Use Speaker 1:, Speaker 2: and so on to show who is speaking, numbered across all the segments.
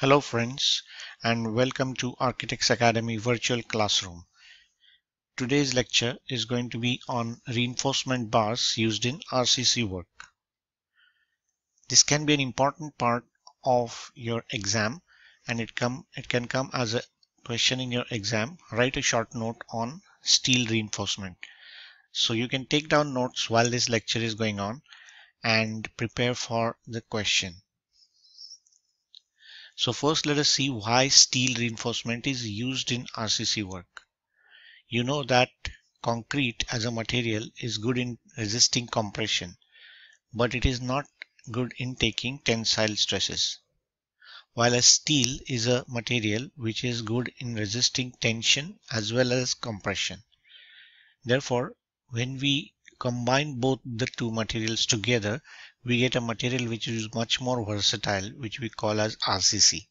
Speaker 1: Hello friends and welcome to Architects Academy virtual classroom. Today's lecture is going to be on reinforcement bars used in RCC work. This can be an important part of your exam and it come it can come as a question in your exam. Write a short note on steel reinforcement. So you can take down notes while this lecture is going on and prepare for the question. So first let us see why steel reinforcement is used in RCC work. You know that concrete as a material is good in resisting compression, but it is not good in taking tensile stresses. While a steel is a material which is good in resisting tension as well as compression. Therefore, when we combine both the two materials together, we get a material which is much more versatile, which we call as RCC.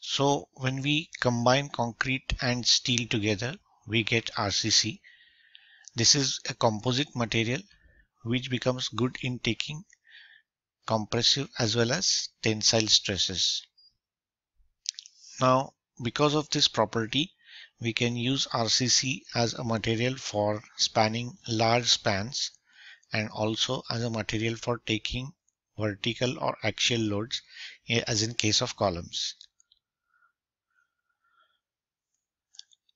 Speaker 1: So when we combine concrete and steel together, we get RCC. This is a composite material which becomes good in taking compressive as well as tensile stresses. Now, because of this property, we can use RCC as a material for spanning large spans and also as a material for taking vertical or axial loads as in case of columns.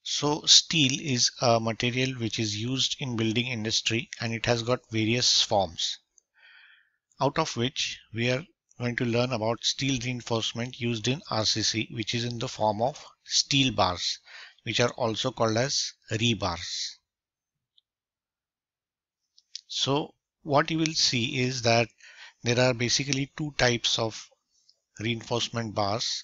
Speaker 1: So steel is a material which is used in building industry and it has got various forms out of which we are going to learn about steel reinforcement used in RCC which is in the form of steel bars which are also called as rebars. So what you will see is that there are basically two types of reinforcement bars.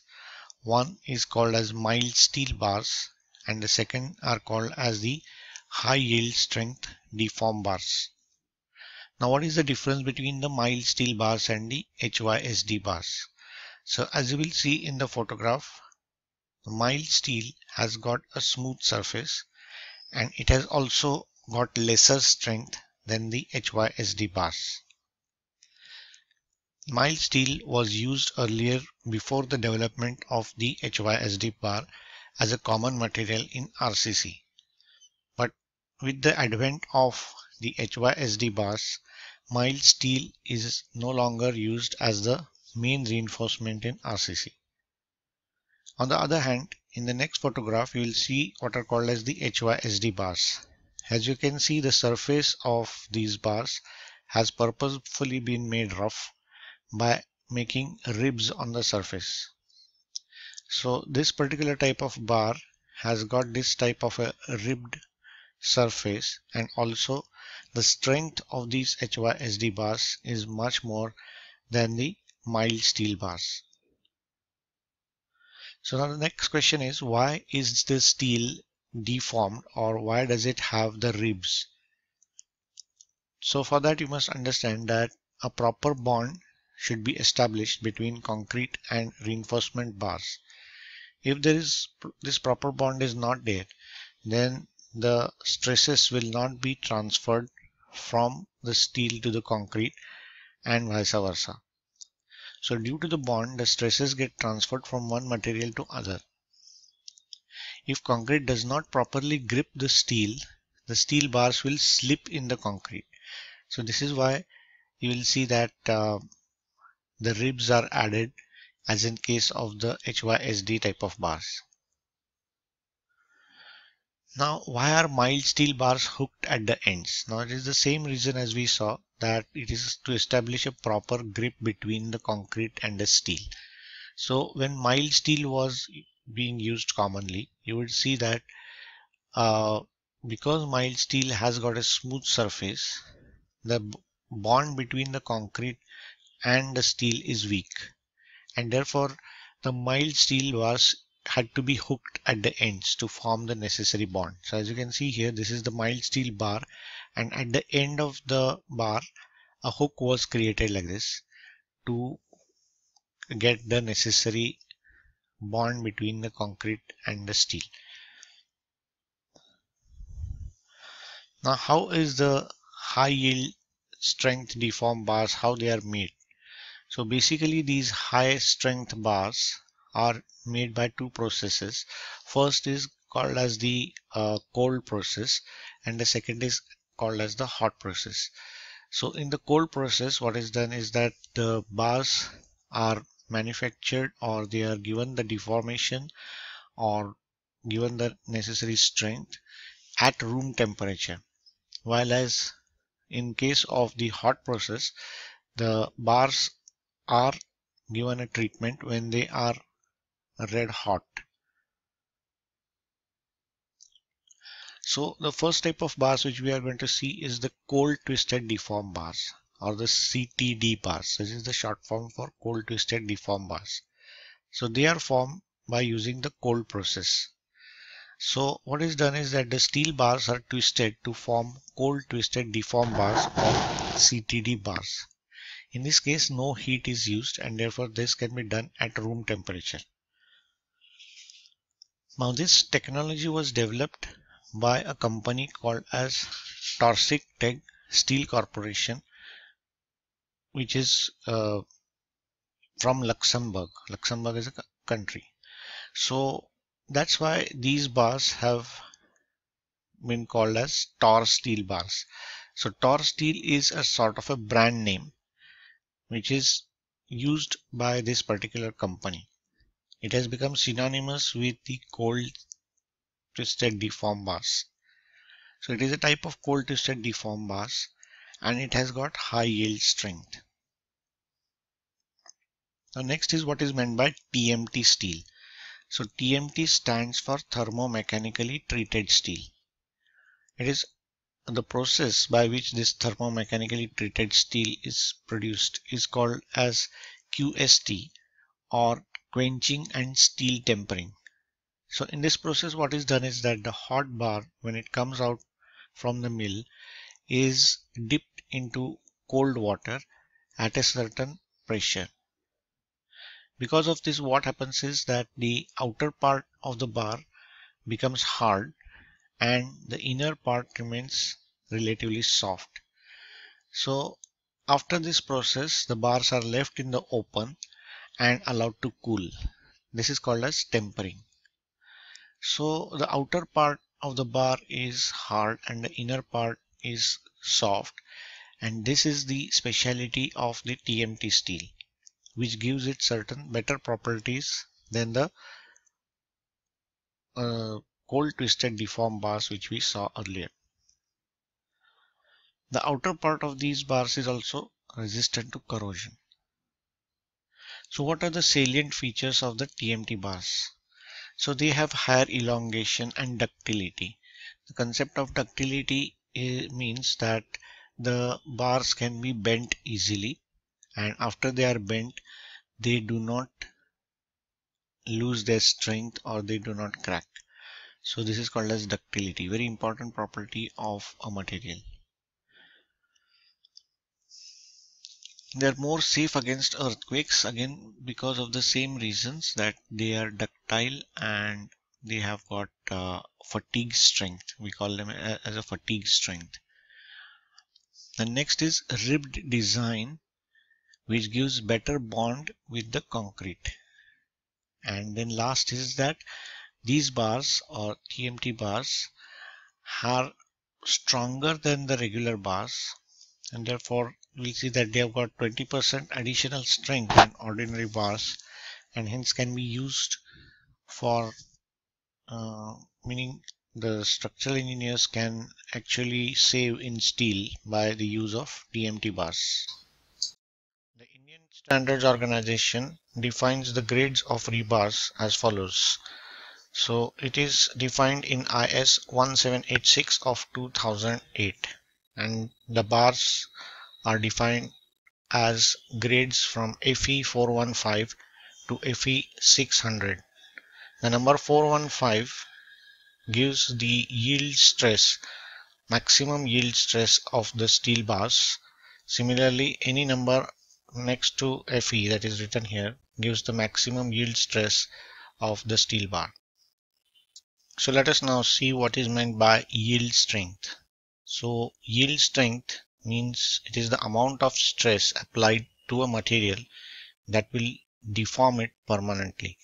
Speaker 1: One is called as mild steel bars and the second are called as the high yield strength deform bars. Now what is the difference between the mild steel bars and the HYSD bars? So as you will see in the photograph, the mild steel has got a smooth surface and it has also got lesser strength than the HYSD bars. Mild steel was used earlier before the development of the HYSD bar as a common material in RCC. But with the advent of the HYSD bars, mild steel is no longer used as the main reinforcement in RCC. On the other hand, in the next photograph, you will see what are called as the HYSD bars. As you can see, the surface of these bars has purposefully been made rough by making ribs on the surface. So this particular type of bar has got this type of a ribbed surface and also the strength of these HYSD bars is much more than the mild steel bars. So now the next question is why is the steel deformed or why does it have the ribs? So for that you must understand that a proper bond should be established between concrete and reinforcement bars. If there is this proper bond is not there, then the stresses will not be transferred from the steel to the concrete and vice versa. So due to the bond, the stresses get transferred from one material to other. If concrete does not properly grip the steel, the steel bars will slip in the concrete. So this is why you will see that uh, the ribs are added as in case of the HYSD type of bars. Now, why are mild steel bars hooked at the ends? Now, it is the same reason as we saw that it is to establish a proper grip between the concrete and the steel. So, when mild steel was being used commonly, you would see that uh, because mild steel has got a smooth surface, the bond between the concrete and the steel is weak and therefore the mild steel bars had to be hooked at the ends to form the necessary bond. So as you can see here, this is the mild steel bar and at the end of the bar, a hook was created like this to get the necessary bond between the concrete and the steel. Now how is the high yield strength deformed bars, how they are made? So basically these high strength bars are made by two processes. First is called as the uh, cold process and the second is called as the hot process. So in the cold process what is done is that the bars are manufactured or they are given the deformation or given the necessary strength at room temperature. While as in case of the hot process the bars are given a treatment when they are red hot. So the first type of bars which we are going to see is the cold twisted deformed bars or the CTD bars this is the short form for cold twisted deformed bars so they are formed by using the cold process so what is done is that the steel bars are twisted to form cold twisted deformed bars or CTD bars. In this case no heat is used and therefore this can be done at room temperature. Now this technology was developed by a company called as Torsic Tech Steel Corporation which is uh, from Luxembourg. Luxembourg is a country. So that's why these bars have been called as Tor steel bars. So Tor steel is a sort of a brand name which is used by this particular company. It has become synonymous with the cold twisted deform bars. So it is a type of cold twisted deform bars and it has got high yield strength. Now next is what is meant by TMT steel. So TMT stands for thermomechanically treated steel. It is the process by which this thermomechanically treated steel is produced is called as QST or quenching and steel tempering. So in this process what is done is that the hot bar when it comes out from the mill is dipped into cold water at a certain pressure because of this what happens is that the outer part of the bar becomes hard and the inner part remains relatively soft. So after this process the bars are left in the open and allowed to cool. This is called as tempering. So the outer part of the bar is hard and the inner part is soft and this is the speciality of the TMT steel which gives it certain better properties than the uh, cold twisted deformed bars which we saw earlier. The outer part of these bars is also resistant to corrosion. So what are the salient features of the TMT bars? So they have higher elongation and ductility. The concept of ductility eh, means that the bars can be bent easily and after they are bent they do not lose their strength or they do not crack. So this is called as ductility very important property of a material. They are more safe against earthquakes again because of the same reasons that they are ductile and they have got uh, fatigue strength. We call them as a fatigue strength the next is ribbed design which gives better bond with the concrete. And then last is that these bars or TMT bars are stronger than the regular bars and therefore we'll see that they have got 20% additional strength than ordinary bars and hence can be used for uh, meaning the structural engineers can actually save in steel by the use of TMT bars. The Indian Standards Organization defines the grades of rebars as follows. So it is defined in IS 1786 of 2008 and the bars are defined as grades from FE 415 to FE 600. The number 415 gives the yield stress, maximum yield stress of the steel bars. Similarly, any number next to Fe that is written here gives the maximum yield stress of the steel bar. So let us now see what is meant by yield strength. So yield strength means it is the amount of stress applied to a material that will deform it permanently.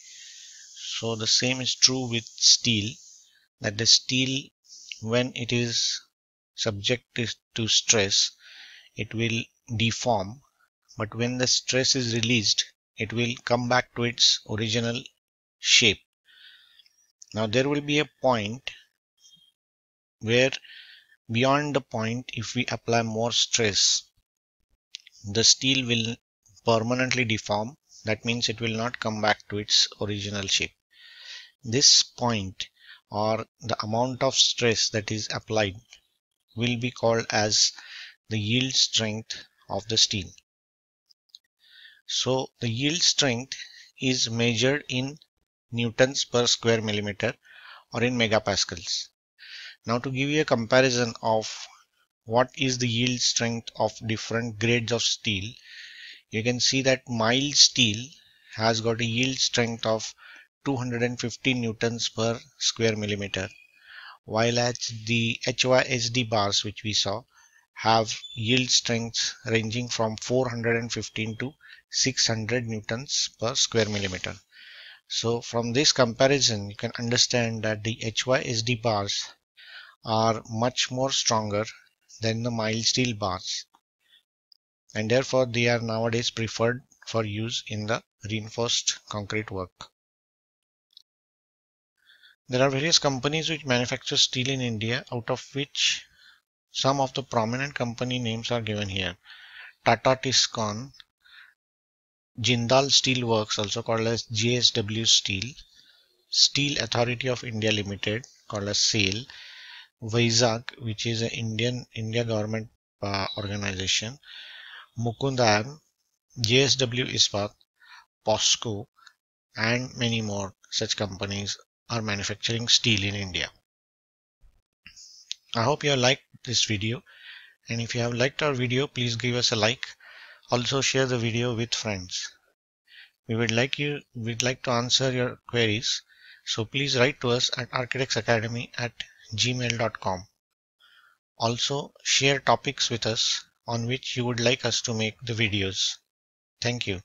Speaker 1: So the same is true with steel that the steel when it is subjected to stress it will deform but when the stress is released it will come back to its original shape. Now there will be a point where beyond the point if we apply more stress the steel will permanently deform that means it will not come back to its original shape. This point or the amount of stress that is applied will be called as the yield strength of the steel. So the yield strength is measured in newtons per square millimeter or in megapascals. Now to give you a comparison of what is the yield strength of different grades of steel, you can see that mild steel has got a yield strength of 250 newtons per square millimeter, while at the HYHD bars which we saw have yield strengths ranging from 415 to 600 newtons per square millimeter. So from this comparison, you can understand that the HYHD bars are much more stronger than the mild steel bars and therefore they are nowadays preferred for use in the reinforced concrete work. There are various companies which manufacture steel in India out of which some of the prominent company names are given here. Tata Tiscon, Jindal Steel Works also called as JSW Steel, Steel Authority of India Limited called as SAIL, Vizag which is an Indian India government uh, organization, Mukund JSW Ispat, POSCO and many more such companies are manufacturing steel in India. I hope you have liked this video and if you have liked our video please give us a like also share the video with friends. We would like you we'd like to answer your queries. So please write to us at architectsacademy at gmail.com. Also share topics with us on which you would like us to make the videos. Thank you.